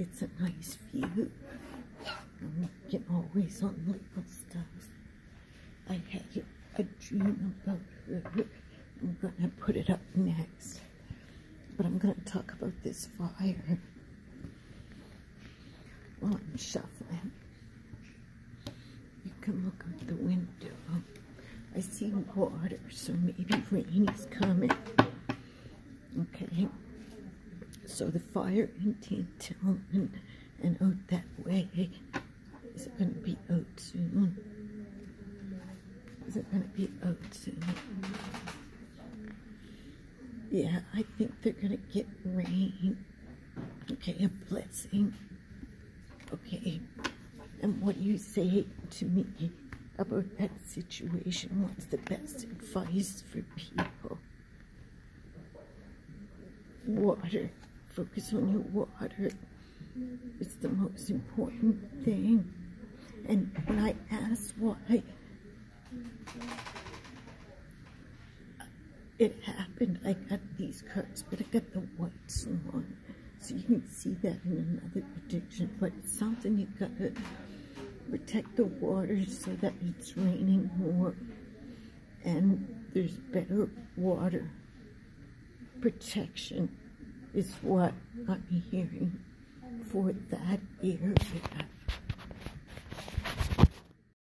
It's a nice view. I'm looking always on little stuff. I had a dream about her. I'm gonna put it up next. But I'm gonna talk about this fire while I'm shuffling. You can look out the window. I see water, so maybe rain is coming. Okay. So the fire in Tantallon and, out that way is going to be out soon? Is it going to be out soon? Yeah, I think they're going to get rain. Okay, a blessing. Okay, and what you say to me about that situation? What's the best advice for people? Water. Focus on your water. It's the most important thing. And when I asked why it happened, I got these cards, but I got the white swan. So you can see that in another prediction. But it's something you gotta protect the water so that it's raining more and there's better water protection is what I'm hearing for that area.